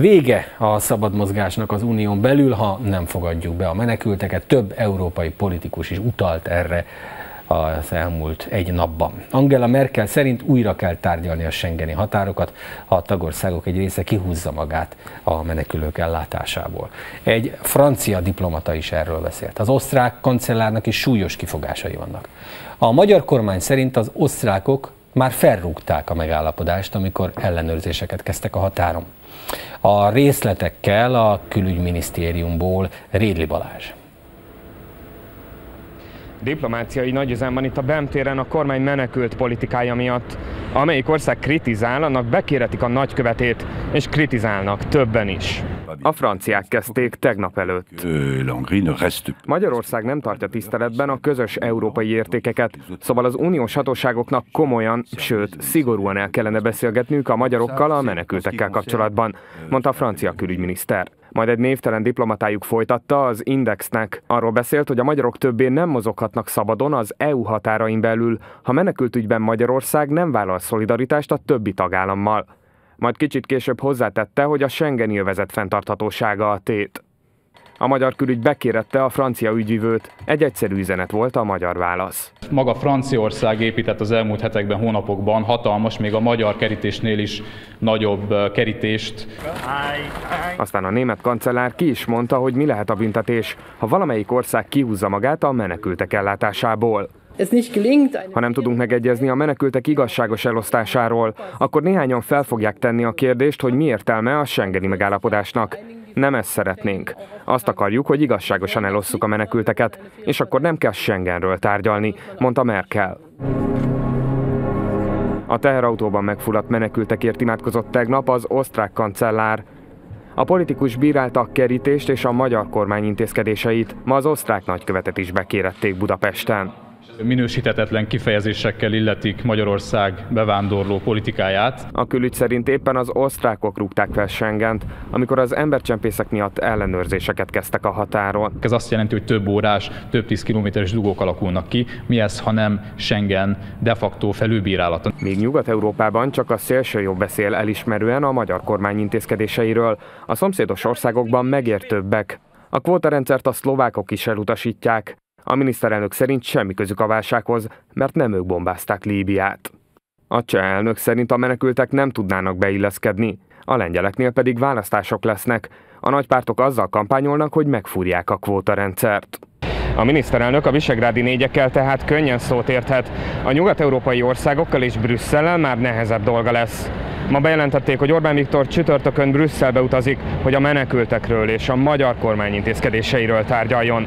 Vége a szabad mozgásnak az unión belül, ha nem fogadjuk be a menekülteket. Több európai politikus is utalt erre az elmúlt egy napban. Angela Merkel szerint újra kell tárgyalni a Schengeni határokat, ha a tagországok egy része kihúzza magát a menekülők ellátásából. Egy francia diplomata is erről beszélt. Az osztrák kancellárnak is súlyos kifogásai vannak. A magyar kormány szerint az osztrákok már felrúgták a megállapodást, amikor ellenőrzéseket kezdtek a határon. A részletekkel a külügyminisztériumból Rédli Balázs. Diplomáciai nagyüzemben itt a Bemtéren a kormány menekült politikája miatt. Amelyik ország kritizál, annak bekéretik a nagykövetét, és kritizálnak többen is. A franciák kezdték tegnap előtt. Magyarország nem tartja tiszteletben a közös európai értékeket, szóval az uniós hatóságoknak komolyan, sőt, szigorúan el kellene beszélgetnünk a magyarokkal a menekültekkel kapcsolatban, mondta a francia külügyminiszter. Majd egy névtelen diplomatájuk folytatta az Indexnek. Arról beszélt, hogy a magyarok többé nem mozoghatnak szabadon az EU határain belül, ha menekültügyben Magyarország nem vállal szolidaritást a többi tagállammal. Majd kicsit később hozzátette, hogy a Schengeni övezet fenntarthatósága a tét. A magyar külügy bekérette a francia ügyvivőt. Egy egyszerű üzenet volt a magyar válasz. Maga Franciaország épített az elmúlt hetekben, hónapokban hatalmas, még a magyar kerítésnél is nagyobb kerítést. Aztán a német kancellár ki is mondta, hogy mi lehet a büntetés, ha valamelyik ország kihúzza magát a menekültek ellátásából. Ha nem tudunk megegyezni a menekültek igazságos elosztásáról, akkor néhányan fel fogják tenni a kérdést, hogy mi értelme a Schengeni megállapodásnak. Nem ezt szeretnénk. Azt akarjuk, hogy igazságosan elosszuk a menekülteket, és akkor nem kell Schengenről tárgyalni, mondta Merkel. A teherautóban megfulladt menekültekért imádkozott tegnap az osztrák kancellár. A politikus bírálta a kerítést és a magyar kormány intézkedéseit, ma az osztrák nagykövetet is bekérették Budapesten minősíthetetlen kifejezésekkel illetik Magyarország bevándorló politikáját. A külügy szerint éppen az osztrákok rúgták fel Schengent, amikor az embercsempészek miatt ellenőrzéseket kezdtek a határon. Ez azt jelenti, hogy több órás, több tíz kilométeres dugók alakulnak ki. Mi ez, ha nem Schengen de facto felülbírálata? Még Nyugat-Európában csak a szélső jobb beszél elismerően a magyar kormány intézkedéseiről. A szomszédos országokban megértőbbek. A kvótarendszert a szlovákok is elutasítják. A miniszterelnök szerint semmi közük a válsághoz, mert nem ők bombázták Líbiát. A cseh elnök szerint a menekültek nem tudnának beilleszkedni, a lengyeleknél pedig választások lesznek. A nagypártok azzal kampányolnak, hogy megfúrják a kvótarendszert. A miniszterelnök a visegrádi négyekkel tehát könnyen szót érthet. A nyugat-európai országokkal és Brüsszellel már nehezebb dolga lesz. Ma bejelentették, hogy Orbán Viktor csütörtökön Brüsszelbe utazik, hogy a menekültekről és a magyar kormány intézkedéseiről tárgyaljon.